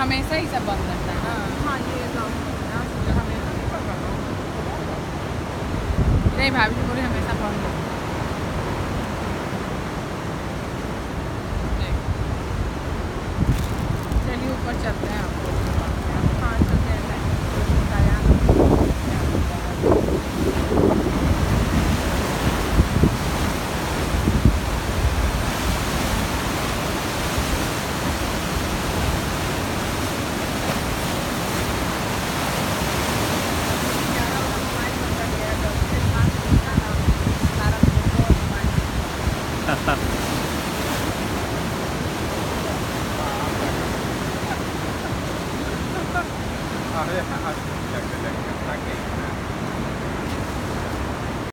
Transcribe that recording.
हमेशा ही सब बंद रहता है ना। हाँ ये तो नहीं भाभी पूरी हमेशा बंद रहता चलिए ऊपर चलते あれ、走ってきたけど、だけ。